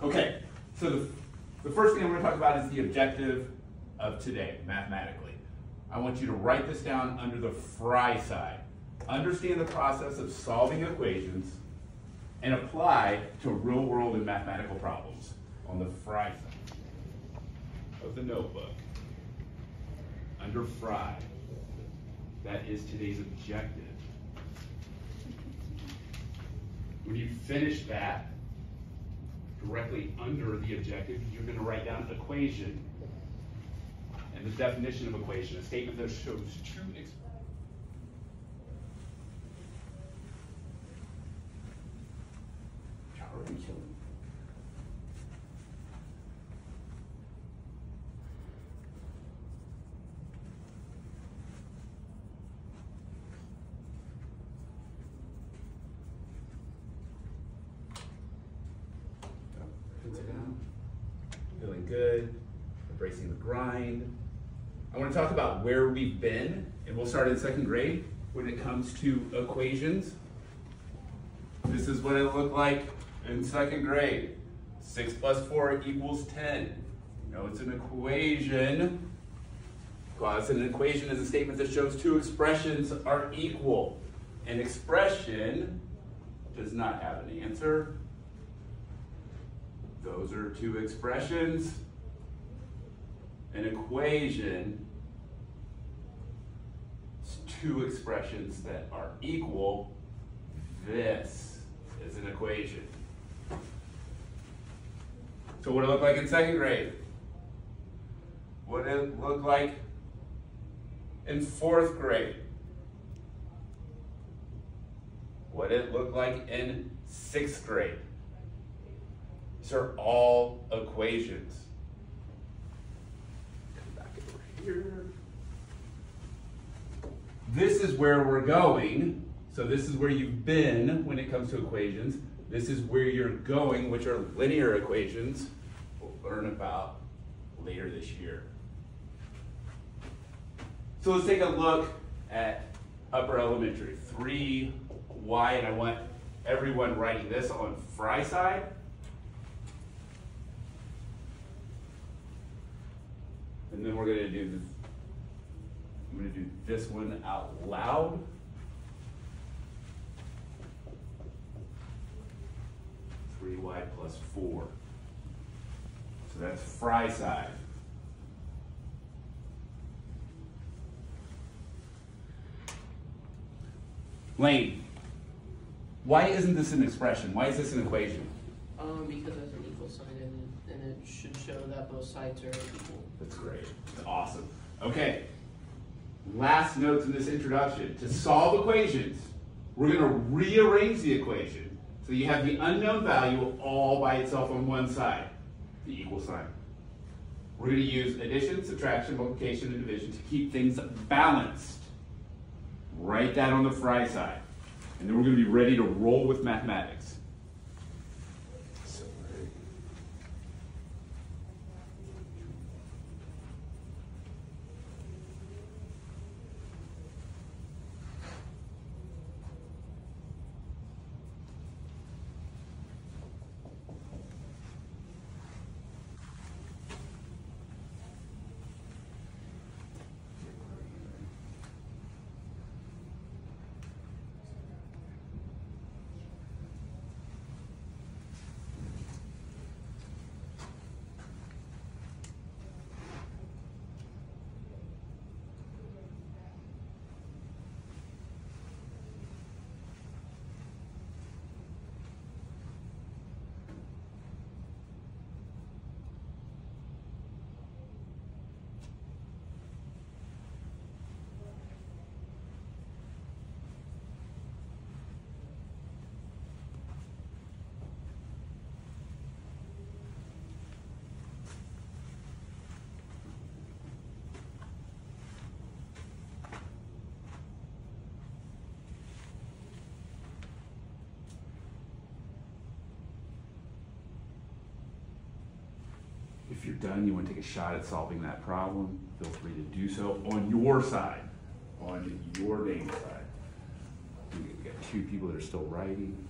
Okay, so the, the first thing I'm going to talk about is the objective of today, mathematically. I want you to write this down under the fry side. Understand the process of solving equations and apply to real world and mathematical problems on the fry side of the notebook. Under fry. That is today's objective. When you finish that, directly under the objective, you're going to write down an equation. And the definition of equation, a statement that shows two Feeling good, embracing the grind. I want to talk about where we've been, and we'll start in second grade when it comes to equations. This is what it looked like in second grade. 6 plus 4 equals 10. You know, it's an equation. Because an equation is a statement that shows two expressions are equal. An expression does not have an answer. Those are two expressions. An equation two expressions that are equal. This is an equation. So what it look like in second grade? What it look like in fourth grade? What it look like in sixth grade? These are all equations. Come back over here. This is where we're going. So this is where you've been when it comes to equations. This is where you're going, which are linear equations. We'll learn about later this year. So let's take a look at upper elementary. 3y, and I want everyone writing this on fry side. And then we're going to do, going to do this one out loud. Three y plus four. So that's fry side. Lane, why isn't this an expression? Why is this an equation? Um, because there's an equal sign in it, and it should show that both sides are equal. That's great. That's awesome. Okay. Last notes in this introduction. To solve equations, we're going to rearrange the equation so you have the unknown value all by itself on one side, the equal sign. We're going to use addition, subtraction, multiplication, and division to keep things balanced. Write that on the fry side. And then we're going to be ready to roll with mathematics. If you're done, you want to take a shot at solving that problem, feel free to do so on your side, on your name side. We got two people that are still writing.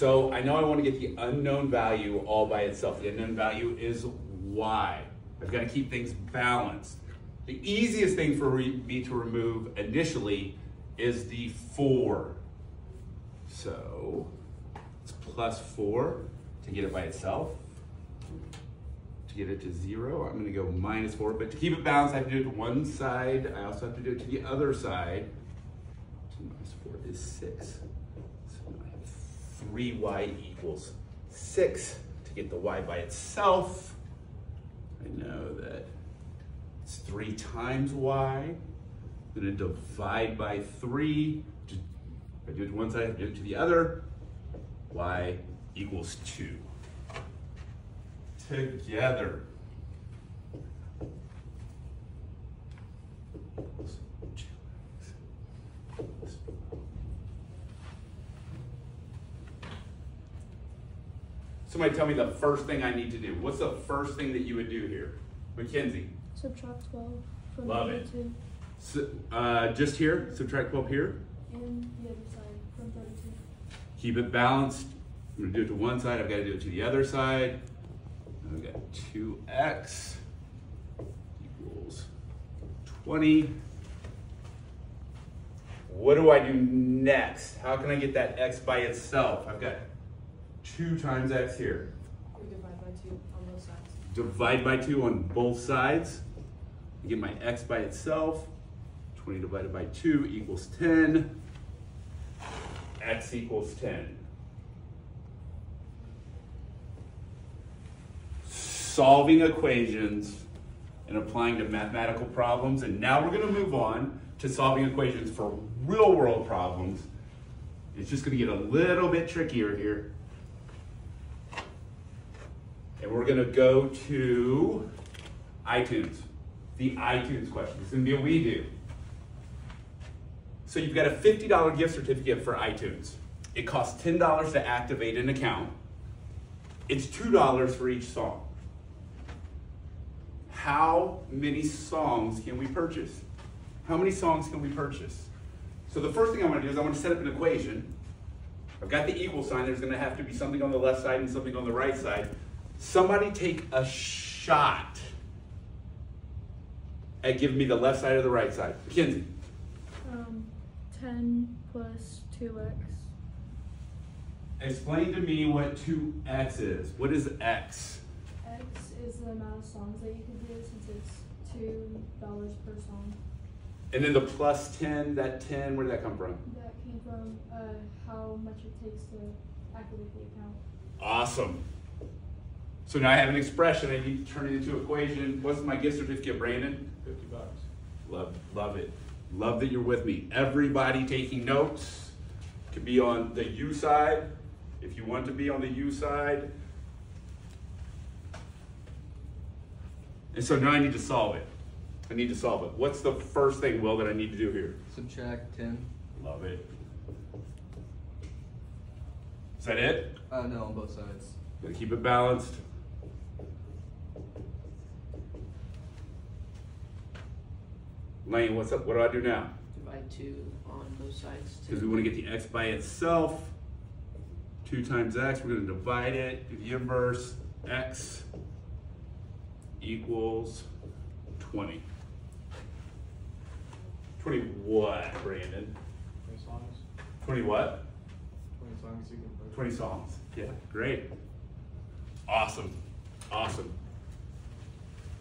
So I know I want to get the unknown value all by itself. The unknown value is y. I've got to keep things balanced. The easiest thing for me to remove initially is the 4. So it's plus 4 to get it by itself. To get it to 0, I'm going to go minus 4. But to keep it balanced, I have to do it to one side. I also have to do it to the other side. 2 minus 4 is 6. So I have 3y equals 6. To get the y by itself, I know that it's 3 times y. I'm going to divide by 3. If I do it to one side, I do it to the other. y equals 2. Together. equals 2x. Somebody tell me the first thing I need to do. What's the first thing that you would do here? Mackenzie. Subtract 12 from Love it. 32 So, uh, just here, subtract 12 here. and the other side from 32. Keep it balanced. I'm gonna do it to one side, I've gotta do it to the other side. I've got two X equals twenty. What do I do next? How can I get that X by itself? I've got two times X here. We divide by 2 on both sides. Divide by two on both sides. I get my X by itself. Twenty divided by two equals ten. X equals ten. solving equations and applying to mathematical problems. And now we're going to move on to solving equations for real world problems. It's just going to get a little bit trickier here. And we're going to go to iTunes, the iTunes question. It's to be a we do. So you've got a $50 gift certificate for iTunes. It costs $10 to activate an account. It's $2 for each song how many songs can we purchase? How many songs can we purchase? So the first thing I want to do is I want to set up an equation. I've got the equal sign. There's going to have to be something on the left side and something on the right side. Somebody take a shot at giving me the left side or the right side. Mackenzie. Um, 10 plus 2x. Explain to me what 2x is. What is x? X is the amount of songs that you can do since it's $2 per song. And then the plus 10, that 10, where did that come from? That came from uh, how much it takes to activate the account. Awesome. So now I have an expression. I need to turn it into an equation. What's my gift certificate, Brandon? Fifty bucks. Love, love it. Love that you're with me. Everybody taking notes could be on the U side. If you want to be on the U side. And so now I need to solve it. I need to solve it. What's the first thing, Will, that I need to do here? Subtract ten. Love it. Is that it? Uh, no, on both sides. Gotta keep it balanced. Lane, what's up? What do I do now? Divide two on both sides. Because we want to get the x by itself. 2 times x, we're going to divide it, do the inverse. x equals 20. 20 what, Brandon? Twenty songs. 20 what? Twenty songs you can play. 20 songs. Yeah, great. Awesome. Awesome.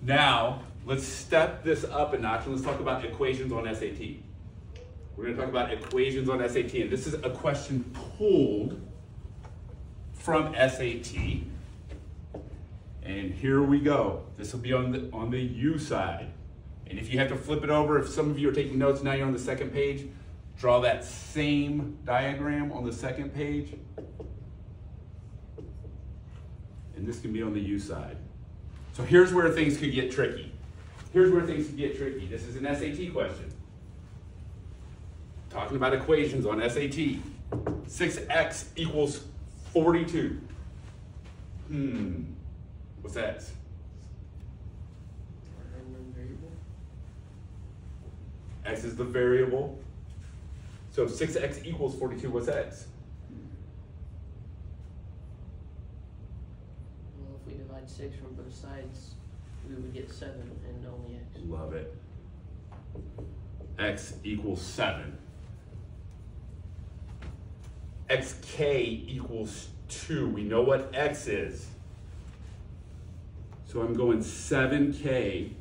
Now, let's step this up a notch and let's talk about equations on SAT. We're going to talk about equations on SAT, and this is a question pulled from SAT. And here we go. This will be on the on the U side. And if you have to flip it over, if some of you are taking notes now, you're on the second page, draw that same diagram on the second page. And this can be on the U side. So here's where things could get tricky. Here's where things get tricky. This is an SAT question. Talking about equations on SAT. 6x equals 42. Hmm. What's? Unknown. X is the variable. So 6x equals 42. What's x? Well, if we divide six from both sides, we would get seven and only x. Love it. X equals seven. xk equals two. We know what x is. So I'm going seven k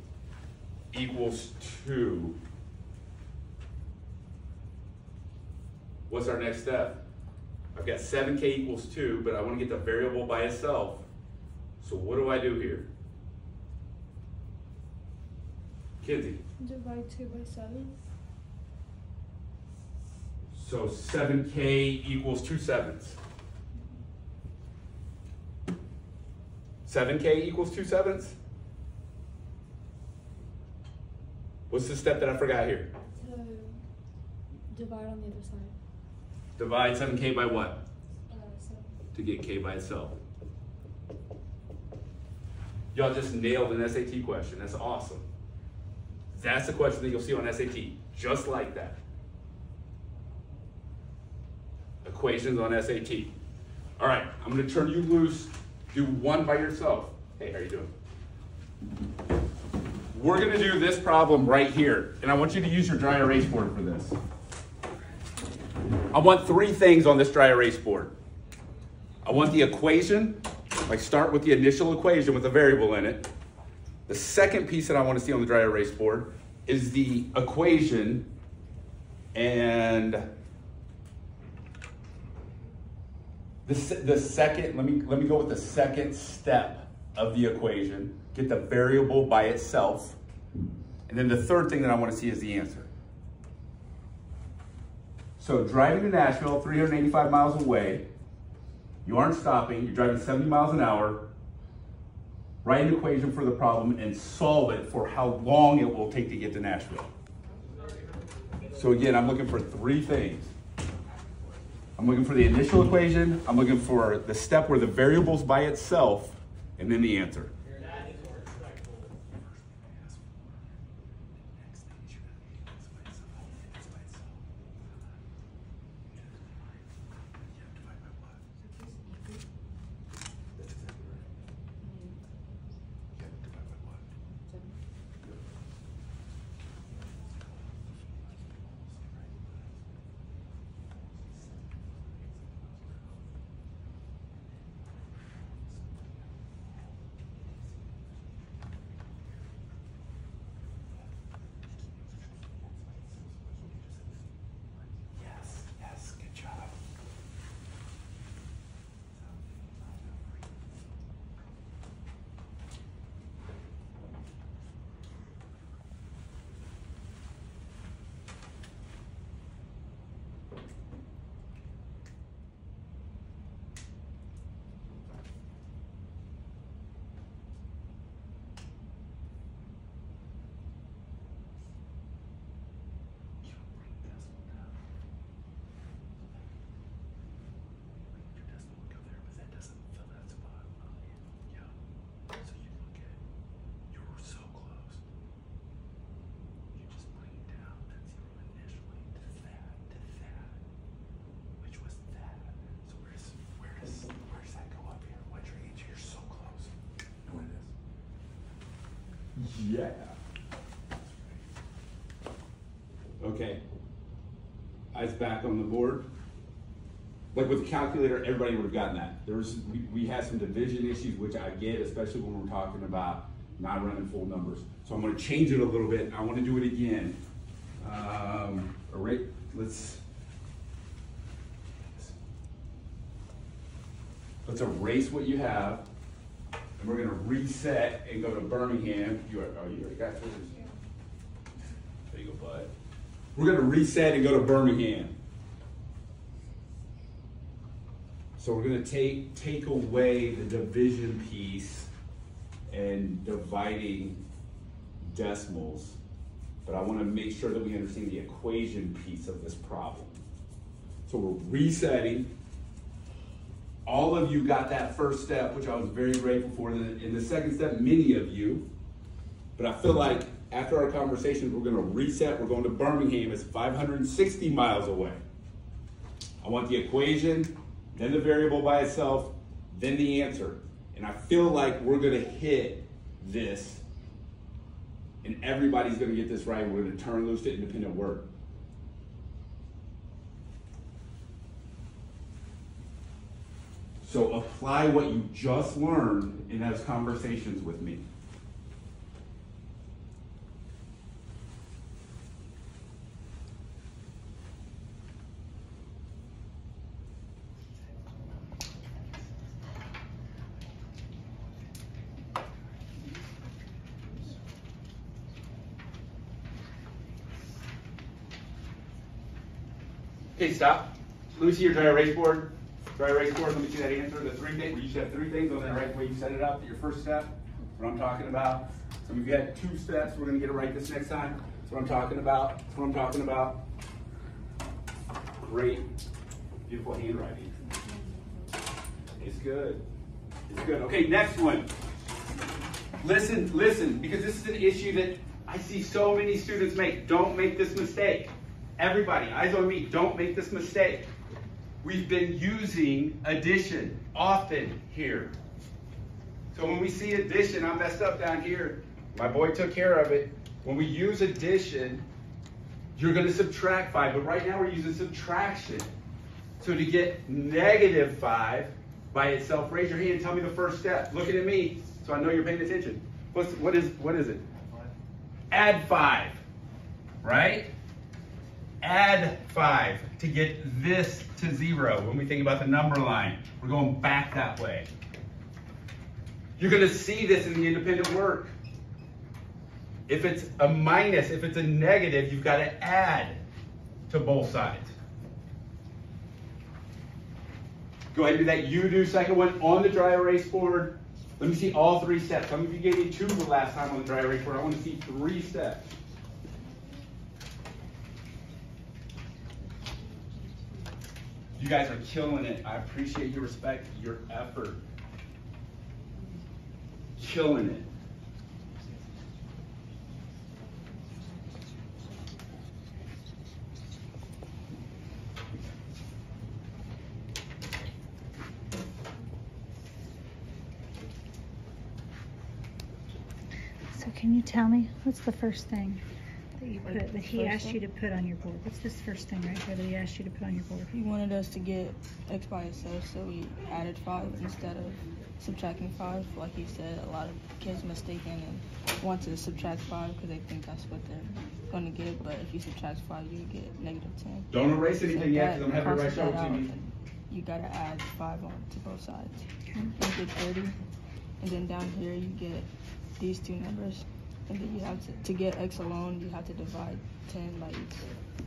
equals two. What's our next step? I've got seven k equals two, but I want to get the variable by itself. So what do I do here? Kinsey? Divide two by seven. So seven K equals two sevenths. Seven K equals two sevenths? What's the step that I forgot here? To divide on the other side. Divide seven K by what? Uh. To get K by itself. Y'all just nailed an SAT question. That's awesome. That's the question that you'll see on SAT. Just like that. Equations on SAT. All right, I'm gonna turn you loose. Do one by yourself. Hey, how are you doing? We're gonna do this problem right here, and I want you to use your dry erase board for this. I want three things on this dry erase board. I want the equation, like start with the initial equation with a variable in it. The second piece that I want to see on the dry erase board is the equation and the, the second, let me, let me go with the second step of the equation, get the variable by itself. And then the third thing that I want to see is the answer. So driving to Nashville, 385 miles away, you aren't stopping, you're driving 70 miles an hour. Write an equation for the problem and solve it for how long it will take to get to Nashville. So again, I'm looking for three things. I'm looking for the initial equation, I'm looking for the step where the variable's by itself, and then the answer. Yeah. Okay. Eyes back on the board. Like with the calculator, everybody would have gotten that. There was, we, we had some division issues, which I get, especially when we're talking about not running full numbers. So I'm gonna change it a little bit. I wanna do it again. Um, all right, let's. Let's erase what you have. And we're gonna reset and go to Birmingham. You are, oh, you already got yours? There you go, bud. We're gonna reset and go to Birmingham. So we're gonna take, take away the division piece and dividing decimals. But I wanna make sure that we understand the equation piece of this problem. So we're resetting. All of you got that first step, which I was very grateful for. And in the second step, many of you. But I feel like after our conversation, we're gonna reset. We're going to Birmingham. It's 560 miles away. I want the equation, then the variable by itself, then the answer. And I feel like we're gonna hit this and everybody's gonna get this right. We're gonna turn loose to independent work. So apply what you just learned in those conversations with me. Okay, stop. See your dry erase board. Dry erase board, let me see that answer. The three things, you should have three things on there, right, way you set it up, your first step. What I'm talking about. So you had two steps, we're gonna get it right this next time. That's what I'm talking about. That's what I'm talking about. Great, beautiful handwriting. It's good. It's good. Okay, next one. Listen, listen, because this is an issue that I see so many students make. Don't make this mistake. Everybody, eyes on me, don't make this mistake. We've been using addition often here. So when we see addition, I messed up down here. My boy took care of it. When we use addition, you're going to subtract 5, but right now we're using subtraction. So to get negative 5 by itself, raise your hand tell me the first step. Looking at me, so I know you're paying attention. What's, what, is, what is it? Add 5, right? Add 5 to get this to 0. When we think about the number line, we're going back that way. You're going to see this in the independent work. If it's a minus, if it's a negative, you've got to add to both sides. Go ahead and do that. You do second one on the dry erase board. Let me see all three steps. Some of you gave me two the last time on the dry erase board. I want to see three steps. You guys are killing it. I appreciate your respect, your effort. Killing it. So can you tell me, what's the first thing put, that he asked one? you to put on your board? What's this first thing right here that he asked you to put on your board? He wanted us to get x by itself, so we added five instead of subtracting five. Like he said, a lot of kids mistaken and want to subtract five because they think that's what they're going to get. But if you subtract five, you get negative ten. Don't erase So anything yet, because I'm having to write crosses show out, to me. and You gotta add five on to both sides. Okay. You get thirty, and then down here you get these two numbers, and then you have to to get x alone, you have to divide ten by each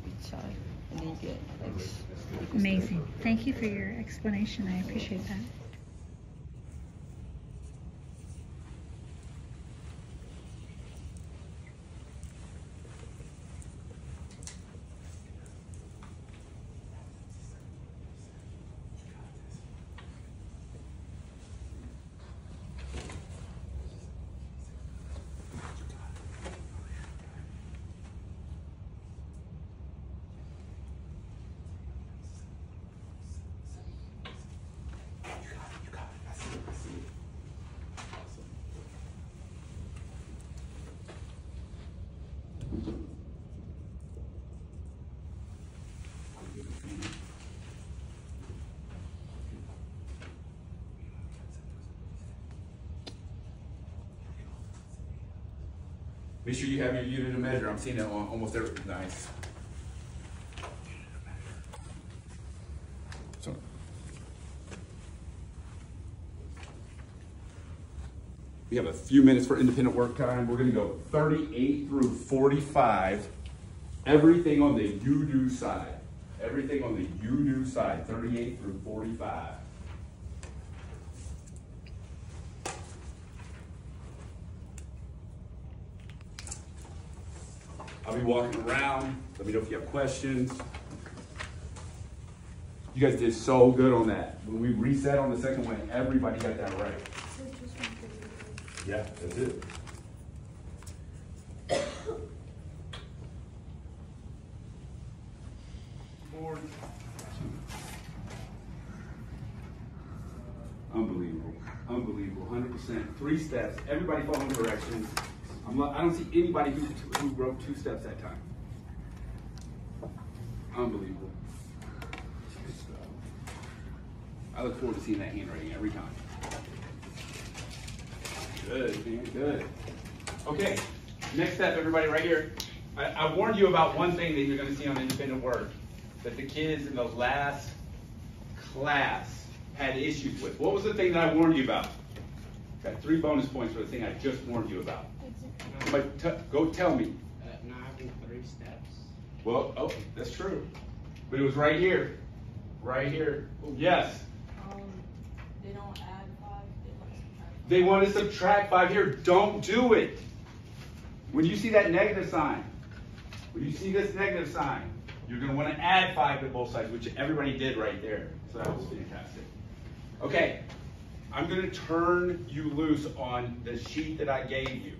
each side, and then you get x. Amazing. Thank you for your explanation. I appreciate that. Make sure you have your unit of measure. I'm seeing it on almost every, nice. So, We have a few minutes for independent work time. We're gonna go thirty-eight through forty-five. Everything on the you do side. Everything on the you do side, thirty-eight through forty-five. I'll be walking around. Let me know if you have questions. You guys did so good on that. When we reset on the second one, everybody got that right. So just one thing. Yeah, that's it. Board. Unbelievable. Unbelievable, hundred percent. Three steps, everybody following directions. Not- I don't see anybody who, who wrote two steps that time. Unbelievable. I look forward to seeing that handwriting every time. Good, man, good. Okay, next step, everybody, right here. I, I warned you about one thing that you're gonna see on independent work, that the kids in the last class had issues with. What was the thing that I warned you about? Got three bonus points for the thing I just warned you about. But t- go tell me. Uh, not having three steps. Well, oh, that's true. But it was right here. Right here. Yes. Um, they don't add five. They want to subtract. They want to subtract five here. Don't do it. When you see that negative sign, when you see this negative sign, you're going to want to add five to both sides, which everybody did right there. So that was fantastic. Okay, I'm going to turn you loose on the sheet that I gave you.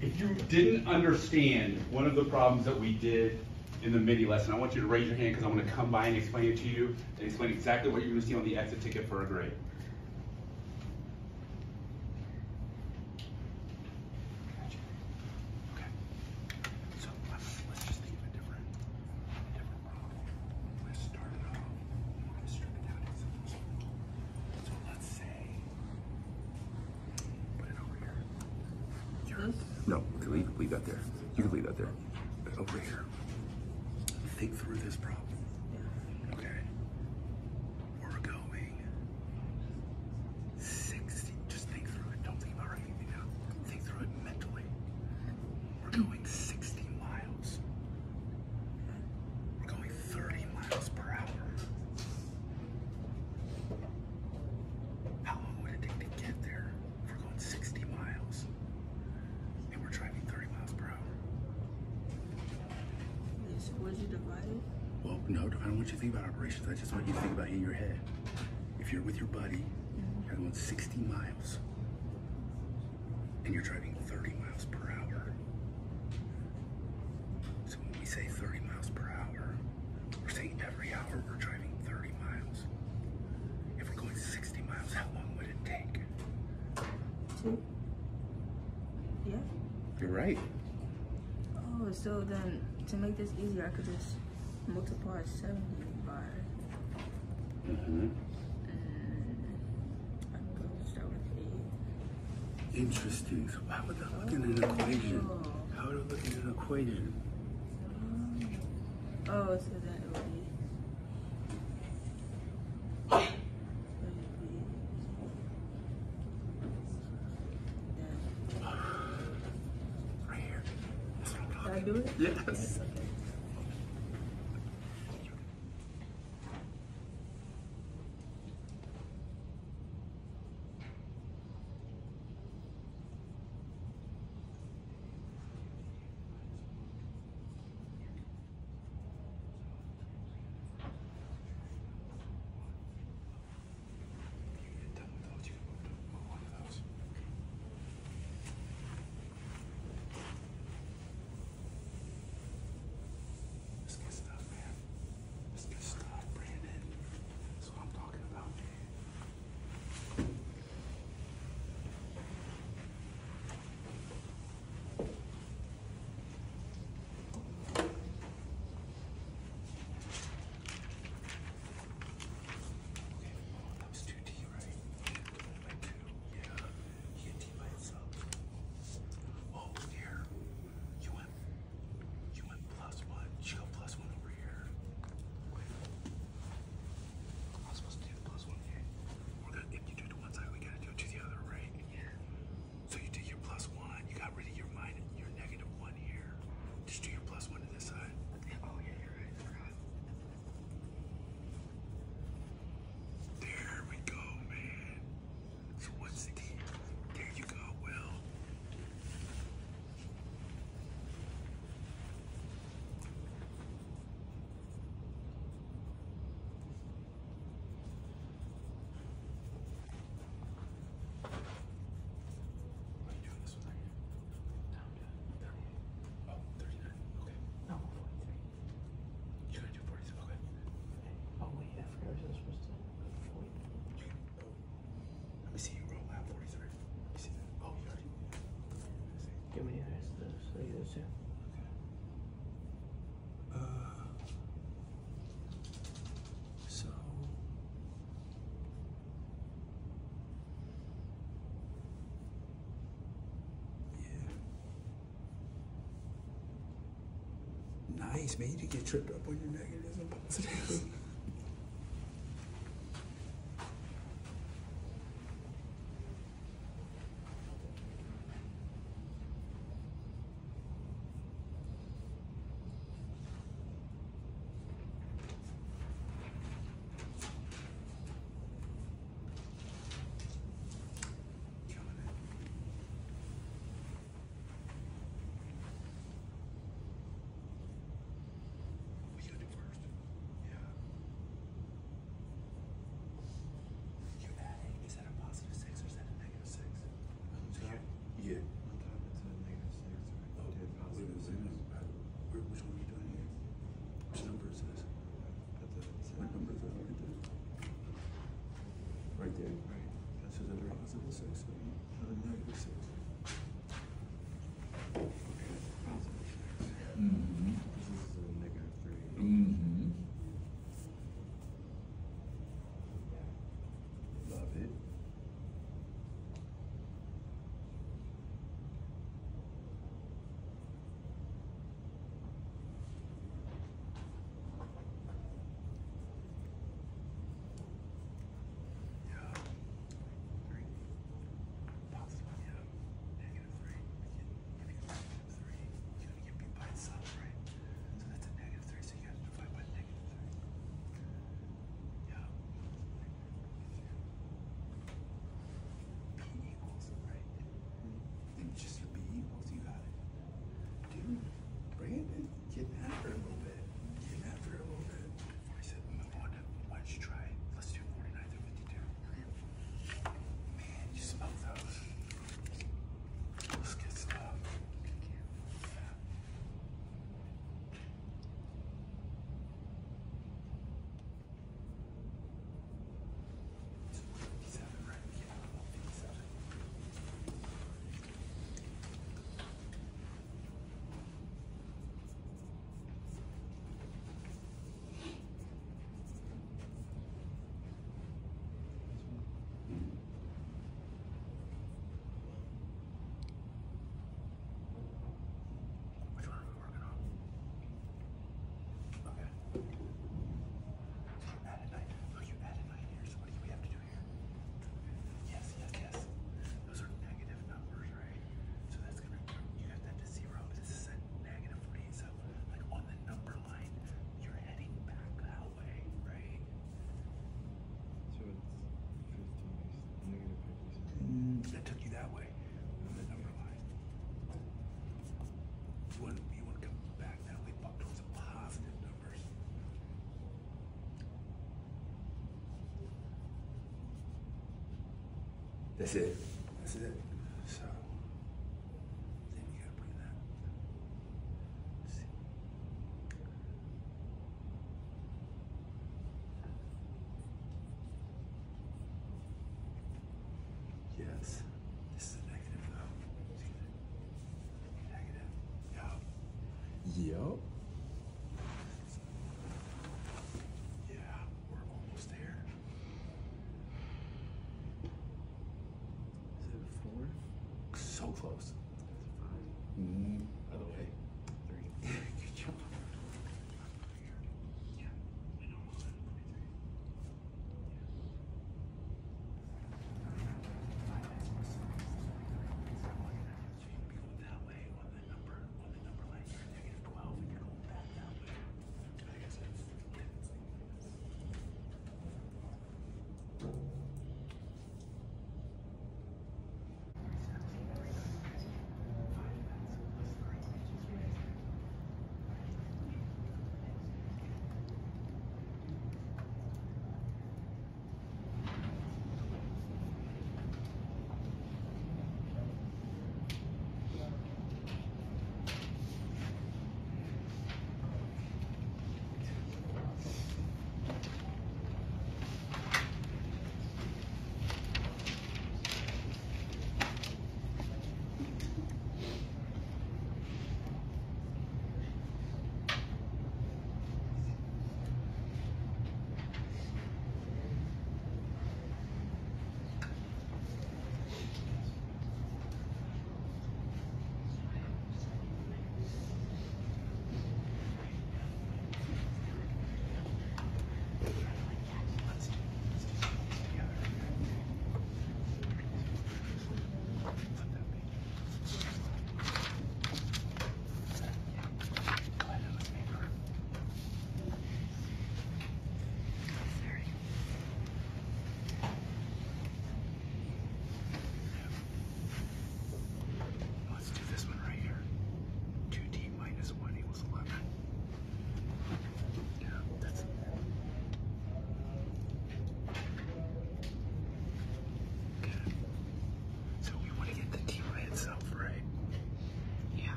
If you didn't understand one of the problems that we did in the mini lesson, I want you to raise your hand because I'm going to come by and explain it to you and explain exactly what you're going to see on the exit ticket for a grade. Okay. So let's, let's just think of a different, different problem. Let's start it off. We're going to strip it down into some. So let's say, put it over here. You're- no, leave, leave that there. You can leave that there. But over here. Think through this problem. Okay. We're going 60. Just think through it. Don't think about writing anything down. Think through it mentally. We're going 60 miles. We're going 30 miles per hour. How long would it take to get there if we're going 60 miles? And we're driving 30 miles per hour. Yes, would you divide it? Well, no, I don't want you to think about operations. I just want you to think about in your head. If you're with your buddy, you're going 60 miles, and you're driving 30 miles per hour. So when we say 30 miles per hour, we're saying every hour we're driving 30 miles. If we're going 60 miles, how long would it take? Two. Yeah. You're right. Oh, so then to make this easier, I could just multiply 70 by. Mm-hmm. Mm, I can go start with 8. Interesting. So how would that look in an equation? How would it look in an equation? Oh, so then it would be. it man. You didn't get tripped up on your negatives and positives. took you that way. And oh, you want, you want to come back that way, towards the positive numbers. That's it. That's it. so close.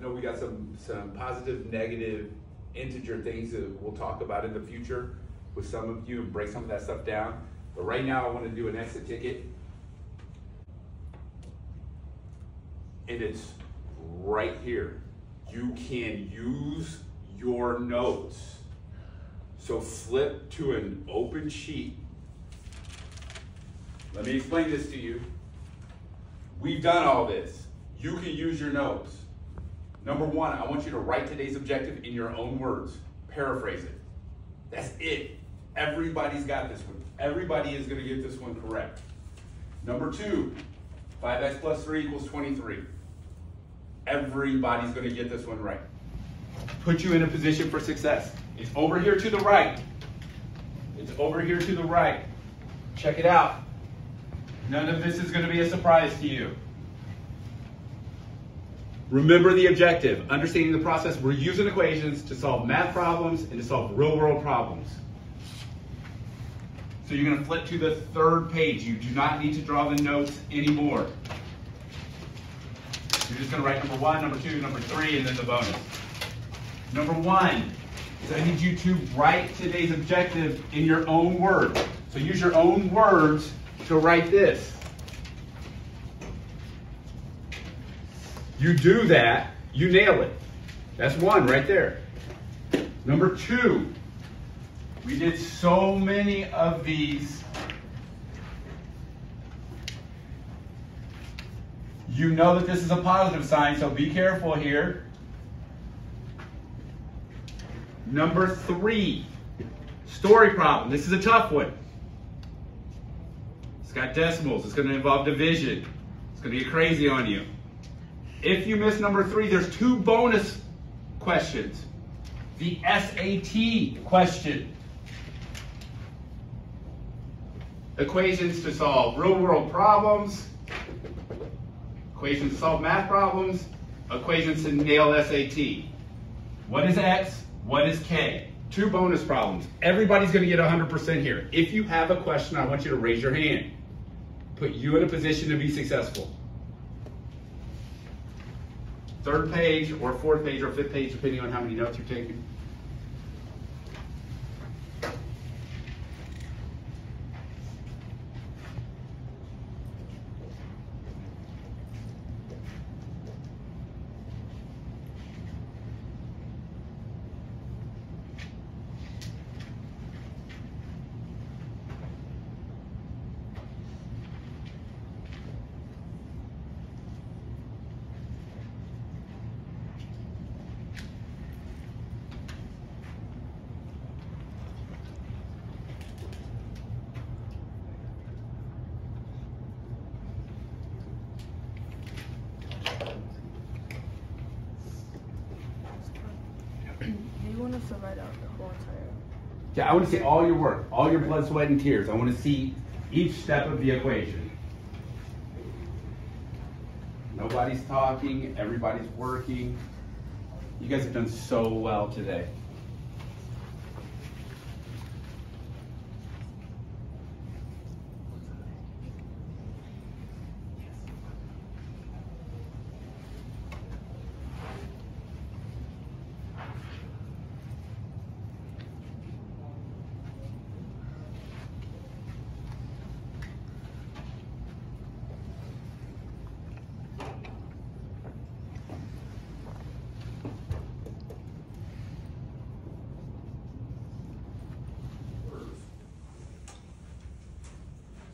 I know we got some, some positive, negative, integer things that we'll talk about in the future with some of you and break some of that stuff down. But right now, I want to do an exit ticket. And it's right here. You can use your notes. So flip to an open sheet. Let me explain this to you. We've done all this. You can use your notes. Number one, I want you to write today's objective in your own words. Paraphrase it. That's it. Everybody's got this one. Everybody is going to get this one correct. Number two, 5x plus 3 equals 23. Everybody's going to get this one right. Put you in a position for success. It's over here to the right. It's over here to the right. Check it out. None of this is going to be a surprise to you. Remember the objective, understanding the process. We're using equations to solve math problems and to solve real world problems. So you're going to flip to the third page. You do not need to draw the notes anymore. You're just going to write number one, number two, number three, and then the bonus. Number one is I need you to write today's objective in your own words. So use your own words to write this. You do that, you nail it. That's one right there. Number two, we did so many of these. You know that this is a positive sign, so be careful here. Number three, story problem. This is a tough one. It's got decimals. It's going to involve division. It's going to get crazy on you. If you miss number three, there's two bonus questions. The SAT question. Equations to solve real world problems. Equations to solve math problems. Equations to nail SAT. What is X? What is K? Two bonus problems. Everybody's going to get 100% here. If you have a question, I want you to raise your hand. Put you in a position to be successful. Third page or fourth page or fifth page, depending on how many notes you're taking. Do you want us entire? Yeah, I want to see all your work, all your blood, sweat, and tears. I want to see each step of the equation. Nobody's talking, everybody's working. You guys have done so well today.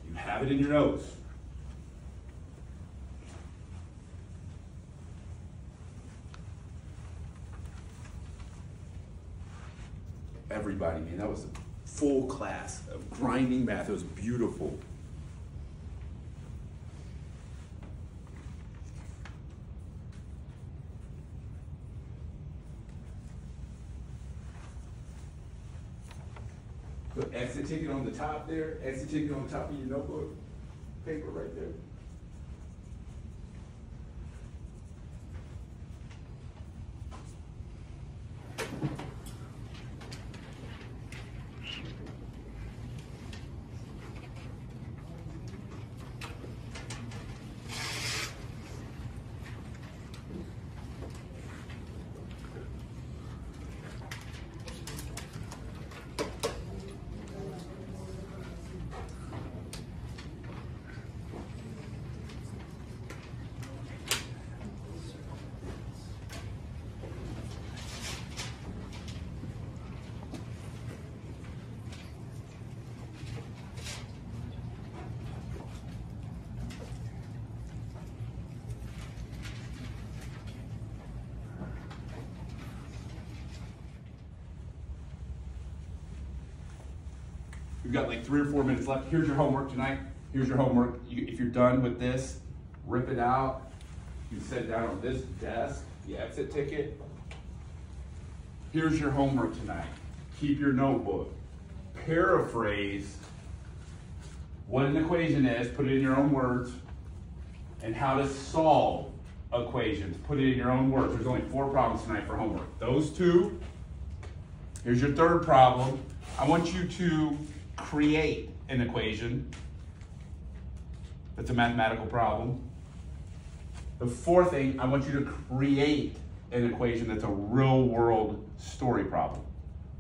You have it in your notes. Everybody, man, that was a full class of grinding math. It was beautiful. Put exit ticket on the top there, exit ticket on top of your notebook, paper right there. Got like three or four minutes left. Here's your homework tonight. Here's your homework. You, if you're done with this, rip it out. You set it down on this desk, the exit ticket. Here's your homework tonight. Keep your notebook. Paraphrase what an equation is, put it in your own words, and how to solve equations. Put it in your own words. There's only four problems tonight for homework. Those two. Here's your third problem. I want you to create an equation. That's a mathematical problem. The fourth thing, I want you to create an equation that's a real world story problem.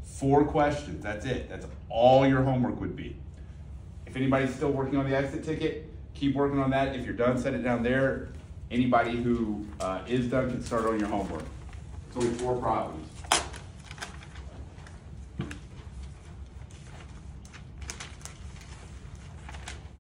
Four questions, that's it. That's all your homework would be. If anybody's still working on the exit ticket, keep working on that. If you're done, set it down there. Anybody who uh, is done can start on your homework. It's only four problems.